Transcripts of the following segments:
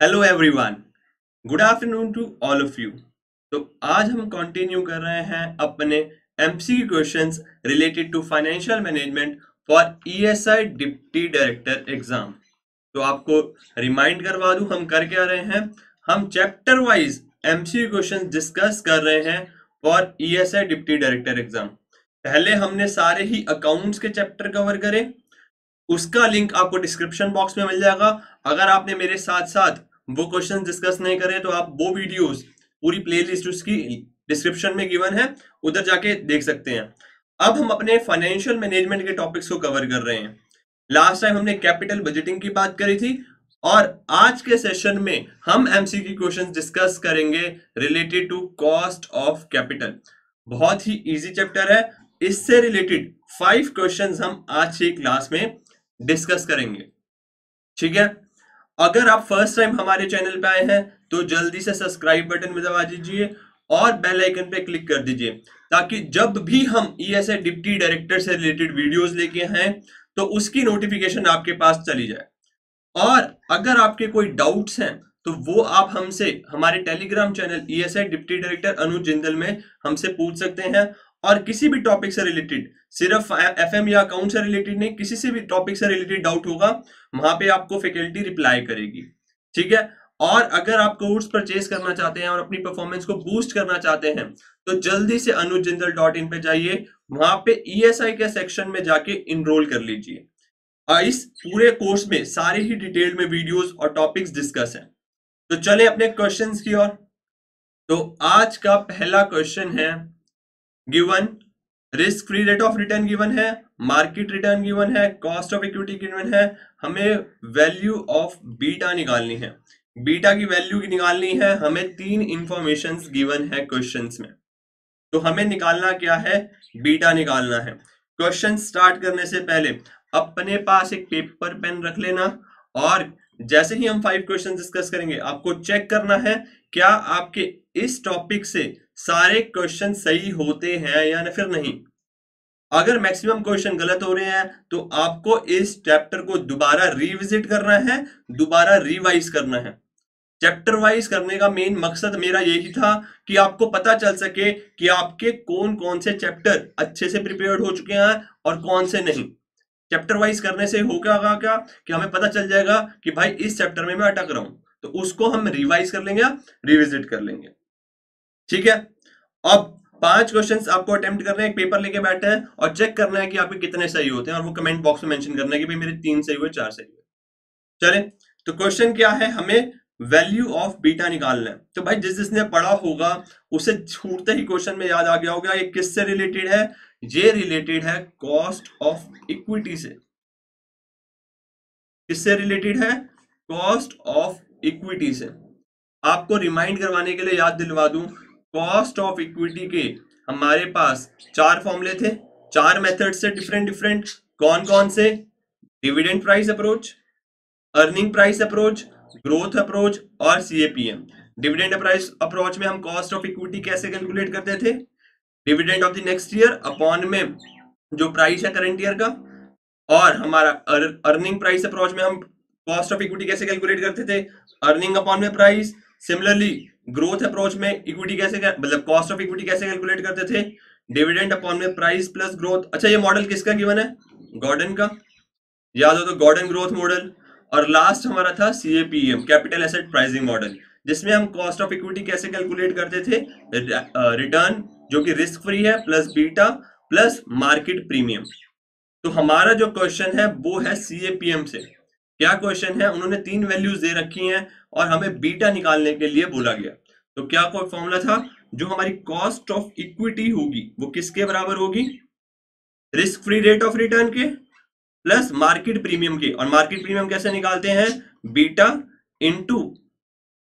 Hello everyone good afternoon to all of you तो आज हम कंटिन्यू कर रहे हैं अपने MCQ questions related to financial management for ESI deputy director exam तो आपको रिमाइंड करवा दूँ हम कर क्या रहे हैं? हम chapter wise MCQ questions discuss कर रहे हैं for ESI deputy director exam पहले हमने सारे ही अकाउंट्स के चैप्टर कवर करे। उसका लिंक आपको डिस्क्रिप्शन बॉक्स में मिल जाएगा। अगर आपने मेरे साथ साथ वो क्वेश्चन डिस्कस नहीं करे तो आप वो वीडियोस पूरी प्लेलिस्ट उसकी डिस्क्रिप्शन में गिवन है, उधर जाके देख सकते हैं। अब हम अपने फाइनेंशियल मैनेजमेंट के टॉपिक्स को कवर कर रहे हैं। लास्ट टाइम हमने कैपिटल बजटिंग की बात करी थी, और आज के सेशन में हम एमसीक्यू क्वेश्चंस डिस्कस करेंगे related to cost of capital बहुत ही इजी चैप्टर है। इससे रिलेटेड फाइव क्वेश्चंस हम आज की क्लास में डिस्कस करेंगे। ठीक है? अगर आप फ़र्स्ट टाइम हमारे चैनल पे आए हैं तो जल्दी से सब्सक्राइब बटन में दबा दीजिए और बेल आइकन पे क्लिक कर दीजिए, ताकि जब भी हम ई एस डिप्टी डायरेक्टर से रिलेटेड वीडियोस लेके हैं तो उसकी नोटिफिकेशन आपके पास चली जाए। और अगर आपके कोई डाउट्स हैं तो वो आप हमसे, हमारे Telegram channel E S deputy director Anuj Jindal में हमसे पूछ सकते हैं और किसी भी टॉपिक से रिलेटेड सिर्फ़ एफएम या अकाउंट से रिलेटेड नहीं, किसी से भी टॉपिक से रिलेटेड डाउट होगा, वहाँ पे आपको फैकल्टी रिप्लाई करेगी। ठीक है? और अगर आप कोर्स परचेज करना चाहते हैं और अपनी परफॉर्मेंस को बूस्ट करना चाहते हैं तो जल्दी से अनुजिंदल डॉट इन पे जाइए, वहाँ पे ईएसआई के सेक्शन में जाके इनरोल कर लीजिए। इस पूरे कोर्स में सारे ही डिटेल में वीडियोस और टॉपिक्स डिस्कस हैं। तो चले अपने क्वेश्चंस की ओर। तो आज का पहला क्वेश्चन है given risk free rate of return given है मार्केट रिटर्न गिवन है कॉस्ट ऑफ़ इक्विटी गिवन है, हमें वैल्यू ऑफ़ बीटा निकालनी है। बीटा की वैल्यू की निकालनी है, हमें तीन इंफॉर्मेशन गिवन है क्वेश्चन में। तो हमें निकालना क्या है? बीटा निकालना है। क्वेश्चन स्टार्ट करने से पहले अपने पास एक पेपर पेन रख लेना और जैसे ही हम फाइव क्वेश्चन डिस्कस करेंगे, आपको चेक करना है, क्या आपके इस टॉपिक से सारे क्वेश्चन सही होते हैं या फिर नहीं? अगर मैक्सिमम क्वेश्चन गलत हो रहे हैं तो आपको इस चैप्टर को दोबारा रिविजिट करना है, दोबारा रिवाइज करना है। चैप्टर वाइज करने का मेन मकसद मेरा यही था कि आपको पता चल सके कि आपके कौन कौन से चैप्टर अच्छे से प्रिपेयर हो चुके हैं और कौन से नहीं। चैप्टर वाइज करने से हो क्या क्या? कि हमें पता चल जाएगा कि भाई इस चैप्टर में मैं अटक रहा हूँ। तो उसको हम रिवाइज कर लेंगे रिविजिट कर लेंगे। ठीक है? अब पाँच क्वेश्चंस आपको अटेम्प्ट करने हैं पेपर लेके बैठे हैं और चेक करना है कि आपके कितने सही होते हैं और वो कमेंट बॉक्स में मेंशन करना है कि भाई मेरे तीन सही हुए, चार सही हुए। चले तो क्वेश्चन क्या है? हमें वैल्यू ऑफ़ बीटा निकालना है। तो भाई जिस जिसने पढ़ा होगा, उसे छूटते ही क्वेश्चन में याद आ गया होगा, ये किससे रिलेटेड है? ये रिलेटेड है कॉस्ट ऑफ़ इक्विटी से। किससे रिलेटेड है? कॉस्ट ऑफ़ इक्विटी से। आपको रिमाइंड करवाने के लिए याद दिलवा दूँ कॉस्ट ऑफ़ इक्विटी के हमारे पास चार फॉर्मूले थे। चार मेथड से डिफरेंट डिफरेंट कौन कौन से? Dividend price approach earning price approach growth approach और सीएपीएम डिविडेंड प्राइस अप्रोच में हम कॉस्ट ऑफ़ इक्विटी कैसे कैलकुलेट करते थे? Dividend of the next year upon में जो प्राइस है करंट ईयर का और हमारा अर्निंग प्राइस अप्रोच में हम कॉस्ट ऑफ़ इक्विटी कैसे कैलकुलेट करते थे? अर्निंग अपॉन में प्राइस सिमिलरली ग्रोथ अप्रोच में इक्विटी कैसे मतलब कॉस्ट ऑफ़ इक्विटी कैसे कैलकुलेट करते थे? डिविडेंड अपॉन में प्राइस प्लस ग्रोथ अच्छा ये मॉडल किसका गिवन है? गॉर्डन का। याद हो तो गॉर्डन ग्रोथ मॉडल और लास्ट हमारा था CAPM capital asset pricing model जिसमें हम कॉस्ट ऑफ़ इक्विटी कैसे कैलकुलेट करते थे? रिटर्न जो कि रिस्क फ्री है plus beta plus market premium तो हमारा जो क्वेश्चन है, वो है सीएपीएम से। क्या क्वेश्चन है? उन्होंने तीन वैल्यूज़ दे रखी हैं और हमें बीटा निकालने के लिए बोला गया। तो क्या कोई फॉर्मूला था? जो हमारी कॉस्ट ऑफ़ इक्विटी होगी, वो किसके बराबर होगी? Risk free rate of return के प्लस मार्केट प्रीमियम के। और मार्केट प्रीमियम कैसे निकालते हैं? बीटा इंटू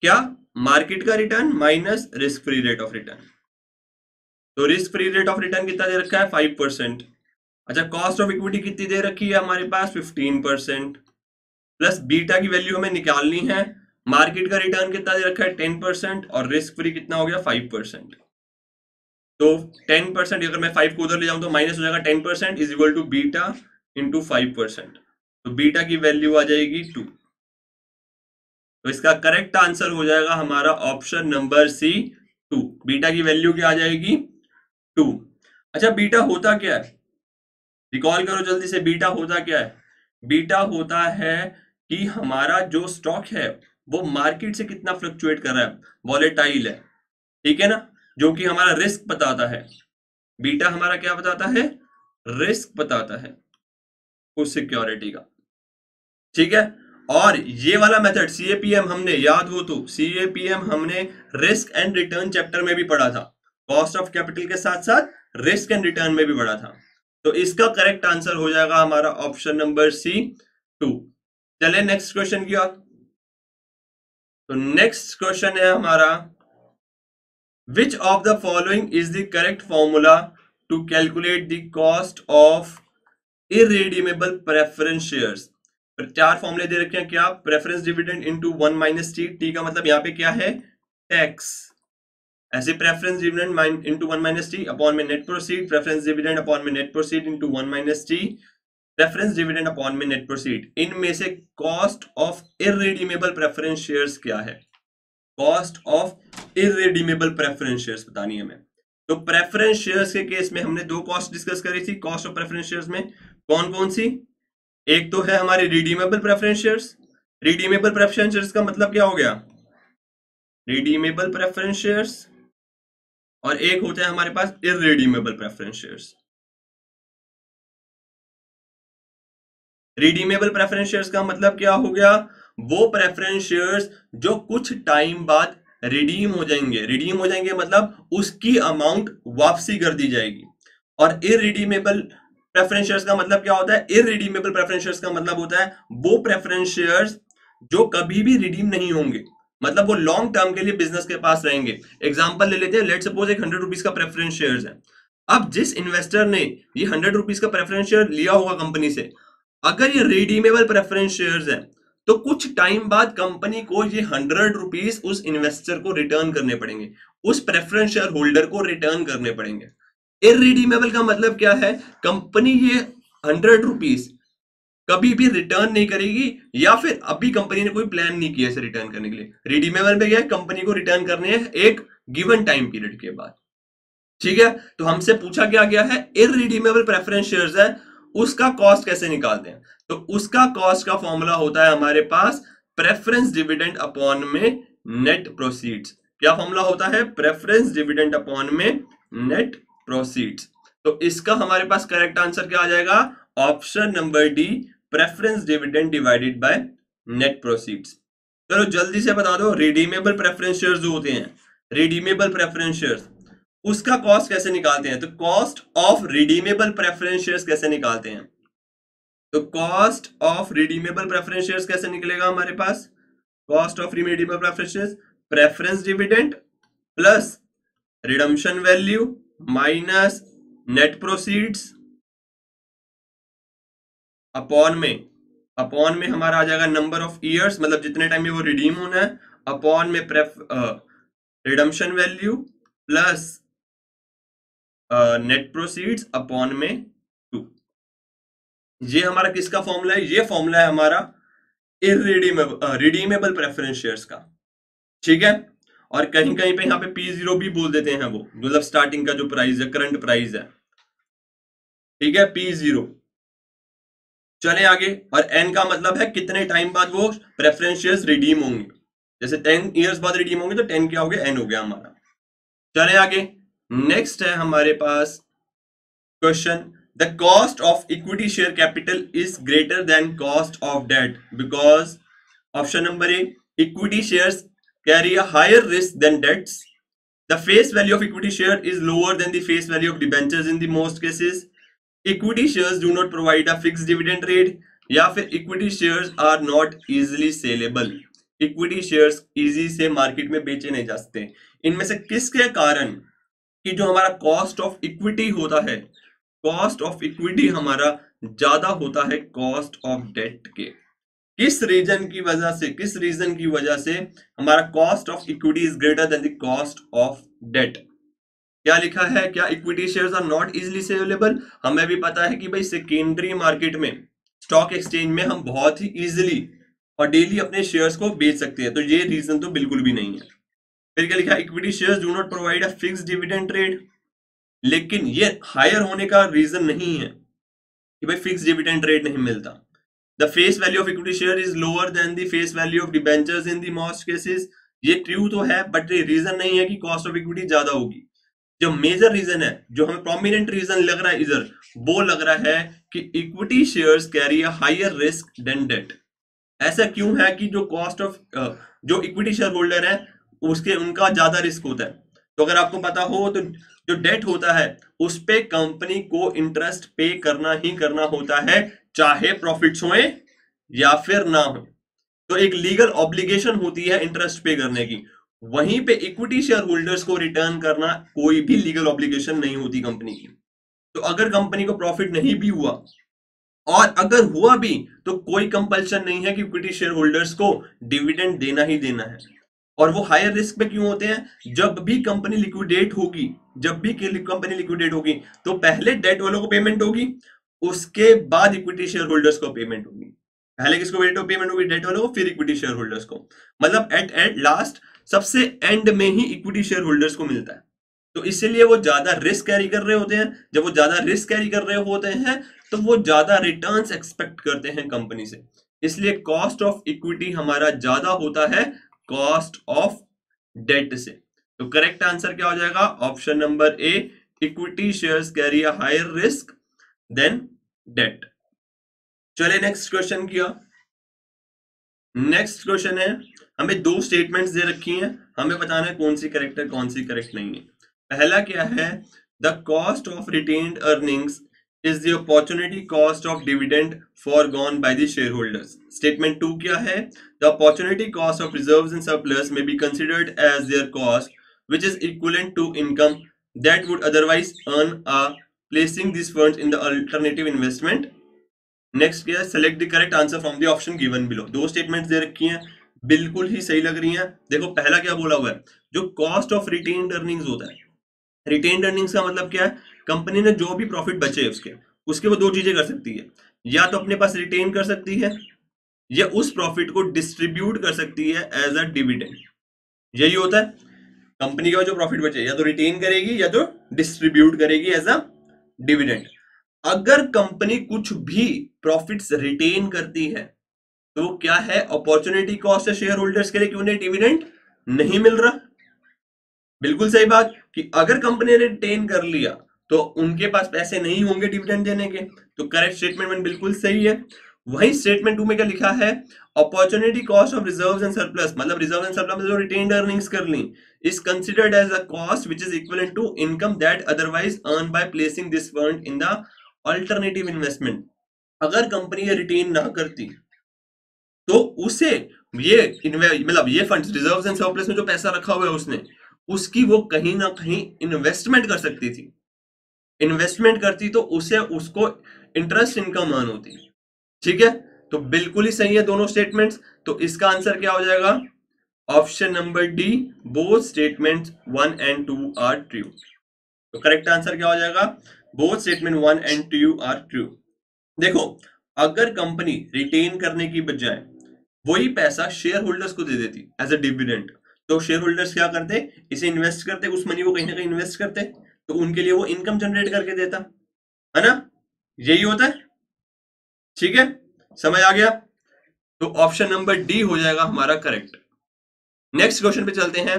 क्या? मार्केट का return minus risk free rate of return तो risk free rate of return कितना दे रखा है? फाइव परसेंट अच्छा कॉस्ट ऑफ़ इक्विटी कितनी दे रखी है हमारे पास? फिफ्टीन परसेंट प्लस बीटा की वैल्यू हमें निकालनी है। मार्केट का रिटर्न कितना दे रखा है? टेन परसेंट और रिस्क फ्री कितना हो गया? फाइव परसेंट तो टेन परसेंट अगर मैं फाइव को उधर ले जाऊँ तो माइनस हो जाएगा ten percent is equal to beta into five percent तो बीटा की वैल्यू आ जाएगी टू तो इसका करेक्ट आंसर हो जाएगा हमारा option number C two beta की वैल्यू क्या आ जाएगी? टू। अच्छा बीटा होता क्या है? रिकॉल करो जल्दी से, बीटा होता क्या है? बीटा होता है कि हमारा जो स्टॉक है, वो मार्केट से कितना फ्लक्चुएट कर रहा है? वॉलेटाइल है। ठीक है ना? जो कि हमारा रिस्क बताता है। बीटा हमारा क्या बताता है? रिस्क बताता है उस सिक्योरिटी का। ठीक है? और ये वाला मेथड सीएपीएम हमने, याद हो तो सीएपीएम हमने रिस्क एंड रिटर्न चैप्टर में भी पढ़ा था। कॉस्ट ऑफ़ कैपिटल के साथ साथ रिस्क एंड रिटर्न में भी पढ़ा था। तो इसका करेक्ट आंसर हो जाएगा हमारा ऑप्शन नंबर सी टू। चले नेक्स्ट क्वेश्चन की ओर। तो नेक्स्ट क्वेश्चन है हमारा which of the following is the correct formula to calculate the cost of irredeemable preference shares चार फॉर्मूले दे रखे हैं क्या? Preference dividend into one minus T T का मतलब यहाँ पे क्या है? टैक्स ऐसे preference dividend into one minus T upon में net proceed preference dividend upon में net proceed into one minus T preference dividend upon में नेट प्रोसीड इनमें से cost of irredeemable preference shares क्या है? Cost of irredeemable preference shares बतानी है हमें। तो प्रेफरेंस शेयर्स के केस में हमने दो कॉस्ट डिस्कस करी थी कॉस्ट ऑफ़ प्रेफरेंस शेयर्स में। कौन कौन सी? एक तो है हमारे redeemable preference shares redeemable preference shares का मतलब क्या हो गया? रिडीमेबल प्रेफरेंस शेयर्स और एक होता है हमारे पास irredeemable preference shares redeemable preference shares का मतलब क्या हो गया? वो प्रेफरेंस शेयर्स जो कुछ टाइम बाद रिडीम हो जाएँगे। रिडीम हो जाएँगे मतलब उसकी अमाउंट वापसी कर दी जाएगी। और इरिडीमेबल प्रेफरेंस शेयर्स का मतलब क्या होता है? इरिडीमेबल प्रेफरेंस शेयर्स का मतलब होता है वो प्रेफरेंस शेयर्स जो कभी भी रिडीम नहीं होंगे। मतलब वो लॉन्ग टर्म के लिए बिज़नेस के पास रहेंगे। एग्ज़ाम्पल ले लेते हैं लेट सपोज़ एक हंड्रेड रुपीज़ का प्रेफरेंस शेयर है। अब जिस इन्वेस्टर ने ये हंड्रेड रुपीज़ का प्रेफरेंस शेयर लिया होगा कंपनी से, अगर ये रिडीमेबल प्रेफरेंस शेयर है तो कुछ टाइम बाद कंपनी को ये हंड्रेड रुपीज़ उस इन्वेस्टर को रिटर्न करने पड़ेंगे। उस प्रेफरेंस शेयर होल्डर को रिटर्न करने पड़ेंगे। इरिडीमेबल का मतलब क्या है? कंपनी ये हंड्रेड रुपीज़ कभी भी रिटर्न नहीं करेगी, या फिर अभी कंपनी ने कोई प्लान नहीं किया इसे रिटर्न करने के लिए। रिडीमेबल पे क्या कंपनी को रिटर्न करने हैं एक गिवन टाइम पीरियड के बाद। ठीक है? तो हमसे पूछा क्या गया है? इरिडीमेबल प्रेफरेंस शेयर्स है, उसका कॉस्ट कैसे निकालते हैं? तो उसका कॉस्ट का फॉर्मूला होता है हमारे पास प्रेफरेंस डिविडेंड अपॉन में नेट प्रोसीड्स क्या फॉर्मूला होता है? प्रेफरेंस डिविडेंड अपॉन में नेट प्रोसीड्स तो इसका हमारे पास करेक्ट आंसर क्या आ जाएगा? Option number D preference dividend divided by net proceeds चलो जल्दी से बता दो रिडीमेबल प्रेफरेंस शेयर्स जो होते हैं रिडीमेबल प्रेफरेंस शेयर्स उसका कॉस्ट कैसे निकालते हैं? तो cost of redeemable preference shares कैसे निकालते हैं? तो cost of redeemable preference shares कैसे निकलेगा हमारे पास? Cost of redeemable preference shares preference dividend plus redemption value minus net proceeds upon में अपॉन में हमारा आ जाएगा नंबर ऑफ़ ईयर्स मतलब जितने टाइम में वो रिडीम होना है, अपॉन में pref redemption value plus net proceeds upon में टू ये हमारा किसका फॉर्मूला है? ये फॉर्मूला है हमारा इरिडीमेबल रिडीमेबल प्रेफरेंस शेयर्स का। ठीक है? और कहीं कहीं पे यहाँ पे पी ज़ीरो भी बोल देते हैं वो मतलब स्टार्टिंग का जो प्राइस है करंट प्राइस है। ठीक है? पी ज़ीरो चले आगे, और एन का मतलब है कितने टाइम बाद वो प्रेफरेंस शेयर्स रिडीम होंगे। जैसे टेन इयर्स बाद रिडीम होंगे तो टेन क्या हो गया? एन हो गया हमारा। चले आगे। नेक्स्ट है हमारे पास question the cost of equity share capital is greater than cost of debt because option number A equity share carry a higher risk than debts the face value of equity share is lower than the face value of debentures in the most cases equity shares do not provide a fix dividend rate या फिर equity shares are not easily saleable equity shares easy से market में बेचे नहीं जा सकते। इनमें से किसके कारण कि जो हमारा कॉस्ट ऑफ़ इक्विटी होता है कॉस्ट ऑफ़ इक्विटी हमारा ज़्यादा होता है कॉस्ट ऑफ़ डेट के। किस रीजन की वजह से, किस रीजन की वजह से हमारा cost of equity is greater than the cost of debt क्या लिखा है? क्या equity shares are not easily saleable हमें भी पता है कि भाई सेकेंडरी मार्केट में स्टॉक एक्सचेंज में हम बहुत ही इजिली और डेली अपने शेयर्स को बेच सकते हैं। तो ये रीजन तो बिल्कुल भी नहीं है। फिर क्या लिखा equity shares do not provide a fix dividend rate लेकिन ये हायर होने का रीजन नहीं है कि भाई फिक्स डिविडेंड रेट नहीं मिलता। The face value of equity share is lower than the face value of debentures in the most cases ये ट्रू तो है बट ये रीजन नहीं है कि कॉस्ट ऑफ़ इक्विटी ज़्यादा होगी। जो मेजर रीजन है, जो हमें प्रोमिनेंट रीजन लग रहा है इधर, वो लग रहा है कि equity shares carry a higher risk than debt ऐसा क्यों है कि जो कॉस्ट ऑफ़ जो इक्विटी शेयर होल्डर है, उसके, उनका ज़्यादा रिस्क होता है? तो अगर आपको पता हो तो जो डेट होता है, उस पे कंपनी को इंटरेस्ट पे करना ही करना होता है, चाहे प्रॉफिट्स होए या फिर ना हो तो एक लीगल ऑब्लिगेशन होती है इंटरेस्ट पे करने की। वहीं पे इक्विटी शेयर होल्डर्स को रिटर्न करना कोई भी लीगल ऑब्लिगेशन नहीं होती कंपनी की। तो अगर कंपनी को प्रॉफिट नहीं भी हुआ, और अगर हुआ भी तो कोई कंपल्शन नहीं है कि इक्विटी शेयर होल्डर्स को डिविडेंड देना ही देना है। और वो हायर रिस्क पे क्यों होते हैं? जब भी कंपनी लिक्विडेट होगी, जब भी कंपनी लिक्विडेट होगी तो पहले डेट वालों को पेमेंट होगी, उसके बाद इक्विटी शेयर होल्डर्स को पेमेंट होगी। पहले किसको पेमेंट होगी? डेट वालों को, फिर इक्विटी शेयर होल्डर्स को। मतलब एट एट लास्ट सबसे एंड में ही इक्विटी शेयर होल्डर्स को मिलता है। तो इसीलिए वो ज़्यादा रिस्क कैरी कर रहे होते हैं। जब वो ज़्यादा रिस्क कैरी कर रहे होते हैं तो वो ज़्यादा रिटर्न एक्सपेक्ट करते हैं कंपनी से। इसलिए कॉस्ट ऑफ़ इक्विटी हमारा ज़्यादा होता है कॉस्ट ऑफ़ डेट से। तो करेक्ट आंसर क्या हो जाएगा? Option number A equity shares carry a higher risk than debt चले नेक्स्ट क्वेश्चन किया। नेक्स्ट क्वेश्चन है हमें दो स्टेटमेंट्स दे रखी हैं, हमें बताना है कौन सी करेक्ट है, कौन सी करेक्ट नहीं है। पहला क्या है? The cost of retained earnings is the opportunity cost of dividend forgone by their holders statement two क्या है? The opportunity cost of reserve in surplus may be considered as their cost which is equal to income that would otherwise earn a placing this fund in the alternative investment next क्या है? Select the correct answer from the option given below दो statement दे रखी है बिल्कुल ही सही लग रही हैं। देखो, पहला क्या बोला हुआ है? जो कॉस्ट ऑफ़ रिटेन्ड अर्निंग्स होता है। रिटेन्ड अर्निंग्स का मतलब क्या है? कंपनी ने जो भी प्रॉफिट बचे उसके उसके वो दो चीज़ें कर सकती है। या तो अपने पास रिटेन कर सकती है, या उस प्रॉफिट को डिस्ट्रीब्यूट कर सकती है एज अ डिविडेंड यही होता है। कंपनी का जो प्रॉफिट बचे, या तो रिटेन करेगी, या तो डिस्ट्रीब्यूट करेगी एज अ डिविडेंड अगर कंपनी कुछ भी प्रॉफिट्स रिटेन करती है तो क्या है अपॉर्चुनिटी कॉस्ट है शेयर होल्डर्स के लिए क्यों नहीं डिविडेंड नहीं मिल रहा। बिल्कुल सही बात कि अगर कंपनी ने रिटेन कर लिया तो उनके पास पैसे नहीं होंगे डिविडेंड देने के। तो करेक्ट स्टेटमेंट बिल्कुल सही है। वही स्टेटमेंट टू में क्या लिखा है? Opportunity cost of reserve and surplus मतलब रिज़र्व एंड सरप्लस जो रिटेन्ड अर्निंग्स कर ली is considered as a cost which is equal to income that otherwise earn by placing this fund in the alternative investment अगर company ये retain ना करती तो उसे ये मतलब ये फंड रिज़र्व एंड सरप्लस में जो पैसा रखा हुआ है उसने, उसकी वो कहीं ना कहीं इन्वेस्टमेंट कर सकती थी। इन्वेस्टमेंट करती तो उसे, उसको इंटरेस्ट इनकम अर्न होती। ठीक है? तो बिल्कुल ही सही है दोनों स्टेटमेंट्स तो इसका आंसर क्या हो जाएगा? Option number D both statement one and two are true तो करेक्ट आंसर क्या हो जाएगा? Both statement one and two are true देखो, अगर कंपनी रिटेन करने की बजाय वही पैसा शेयर होल्डर्स को दे देती एज ए डिविडेंट तो शेयर होल्डर्स क्या करते? इसे इन्वेस्ट करते, उस मनी को कहीं ना कहीं इन्वेस्ट करते तो उनके लिए वो इनकम जनरेट करके देता। है ना? यही होता है। ठीक है? समझ आ गया। तो ऑप्शन नंबर डी हो जाएगा हमारा करेक्ट नेक्स्ट क्वेश्चन पे चलते हैं।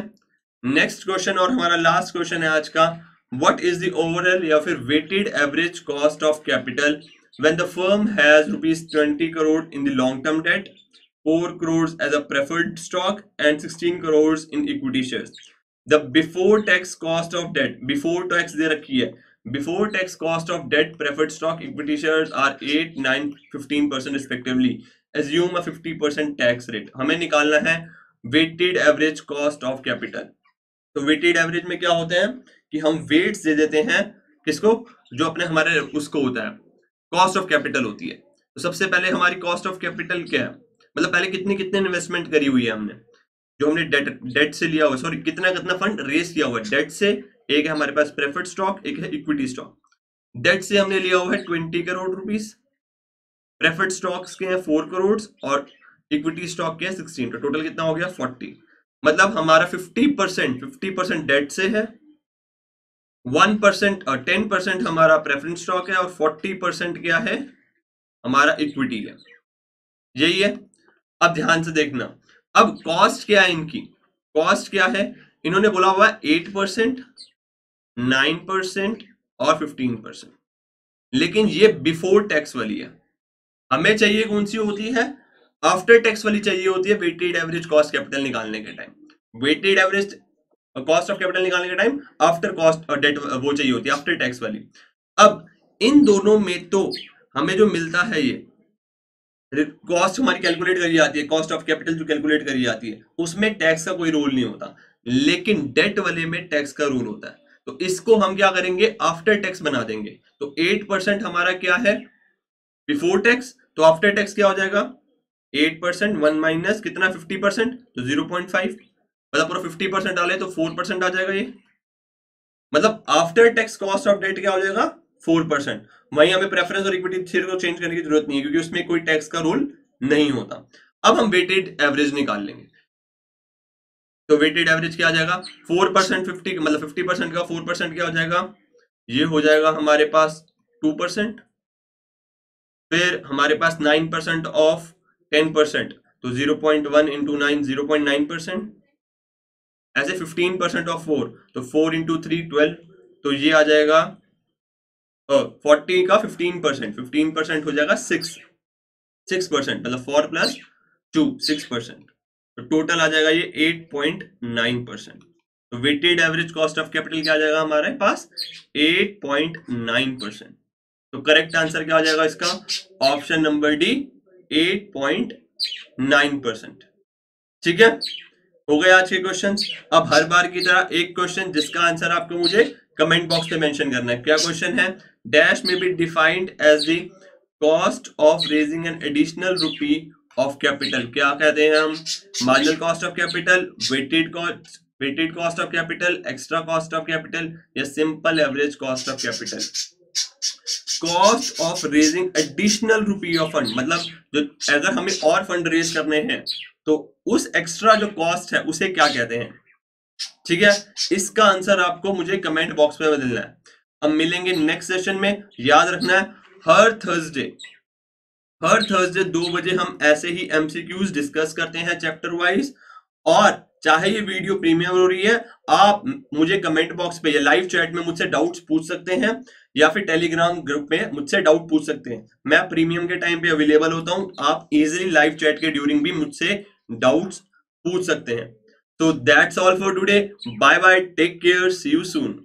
नेक्स्ट क्वेश्चन और हमारा लास्ट क्वेश्चन है आज का। वट इज़ द ओवरऑल या फिर weighted average cost of capital when the firm has rupees twenty crore in the long term debt 4 crores as a preferred stock and 16 crores in equity shares the before tax cost of debt before tax they rakhi hai before tax cost of debt preferred stock equity shares are 8 9 15% respectively assume a 50% tax rate हमें निकालना है weighted average cost of capital तो weighted average में क्या होता है कि हम weights दे देते हैं किसको जो अपने हमारे उसको होता है cost of capital होती है तो सबसे पहले हमारी cost of capital क्या है मतलब पहले कितने कितने इन्वेस्टमेंट करी हुई है हमने? जो हमने डेट डेट से लिया हुआ सॉरी कितना कितना फंड रेस किया हुआ डेट से एक है हमारे पास प्रेफर्ड स्टॉक एक है इक्विटी स्टॉक डेट से हमने लिया हुआ है twenty crore rupees preferred stocks के हैं फोर करोड़ और इक्विटी स्टॉक के है सिक्सटीन तो टोटल कितना हो गया? फोर्टी मतलब हमारा fifty percent fifty percent debt से है. वन परसेंट और टेन परसेंट हमारा प्रेफरेंस स्टॉक है और फोर्टी परसेंट क्या है? हमारा इक्विटी है. यही है। अब ध्यान से देखना। अब कॉस्ट क्या है इनकी? कॉस्ट क्या है? इन्होंने बोला हुआ एट परसेंट नाइन परसेंट और फिफ्टीन परसेंट लेकिन ये बिफोर टैक्स वाली है। हमें चाहिए कौन सी होती है? आफ्टर टैक्स वाली चाहिए होती है वेटेड एवरेज कॉस्ट कैपिटल निकालने के time weighted average cost of capital निकालने के टाइम आफ्टर कॉस्ट और डेट वो चाहिए होती है आफ्टर टैक्स वाली। अब इन दोनों में तो हमें जो मिलता है ये कॉस्ट हमारी कैलकुलेट करी जाती है कॉस्ट ऑफ़ कैपिटल जो कैलकुलेट करी जाती है, उसमें टैक्स का कोई रोल नहीं होता। लेकिन डेट वाले में टैक्स का रूल होता है। तो इसको हम क्या करेंगे? आफ्टर टैक्स बना देंगे। तो एट परसेंट हमारा क्या है? बिफोर टैक्स तो आफ्टर टैक्स क्या हो जाएगा? एट परसेंट वन माइनस कितना? फिफ्टी परसेंट तो ज़ीरो पॉइंट फाइव मतलब पूरा फिफ्टी परसेंट डाले तो फोर परसेंट आ जाएगा ये। मतलब after tax cost of debt क्या हो जाएगा? Four percent. वहीं हमें प्रेफरेंस और इक्विटी थ्योरी को चेंज करने की ज़रूरत नहीं है, क्योंकि उसमें कोई टैक्स का रूल नहीं होता। अब हम वेटेड एवरेज निकाल लेंगे। तो वेटेड एवरेज क्या आ जाएगा? फोर परसेंट फिफ्टी मतलब फिफ्टी परसेंट का फोर परसेंट क्या हो जाएगा? ये हो जाएगा हमारे पास टू परसेंट। फिर हमारे पास nine percent of ten percent. तो zero point one into nine zero point nine percent. ऐसे फिफ्टीन परसेंट ऑफ़ फोर तो फोर इंटू थ्री ट्वेल्व तो ये आ जाएगा फोर्टी का फिफ्टीन परसेंट फिफ्टीन परसेंट हो जाएगा सिक्स सिक्स परसेंट मतलब four plus two six percent तो टोटल आ जाएगा ये एट पॉइंट नाइन परसेंट तो weighted average cost of capital क्या आ जाएगा हमारे पास? एट पॉइंट नाइन परसेंट तो करेक्ट आंसर क्या आ जाएगा इसका? Option number D eight point nine percent ठीक है? हो गए आज के क्वेश्चन अब हर बार की तरह एक क्वेश्चन जिसका आंसर आपको मुझे कमेंट बॉक्स में मेंशन करना है। क्या क्वेश्चन है? डैश में be defined as the cost of raising an additional rupee of capital क्या कहते हैं हम? Marginal cost of capital weighted cost weighted cost of capital extra cost of capital या simple average cost of capital cost of raising additional rupee of fund मतलब जो अगर हमें और फंड रेज करने हैं तो उस एक्स्ट्रा जो कॉस्ट है, उसे क्या कहते हैं? ठीक है? इसका आंसर आपको मुझे कमेंट बॉक्स में बदलना है। अब मिलेंगे नेक्स्ट सेशन में। याद रखना है, हर थर्सडे हर थर्सडे दो बजे हम ऐसे ही एमसीक्यूज डिस्कस करते हैं चैप्टर वाइज और चाहे ये वीडियो प्रीमियम हो रही है, आप मुझे कमेंट बॉक्स पे या लाइव चैट में मुझसे डाउट्स पूछ सकते हैं, या फिर टेलीग्राम ग्रुप में मुझसे डाउट पूछ सकते हैं। मैं प्रीमियम के टाइम पे अवेलेबल होता हूँ, आप इजिली लाइव चैट के ड्यूरिंग भी मुझसे डाउट्स पूछ सकते हैं। तो that's all for today bye bye take care see you soon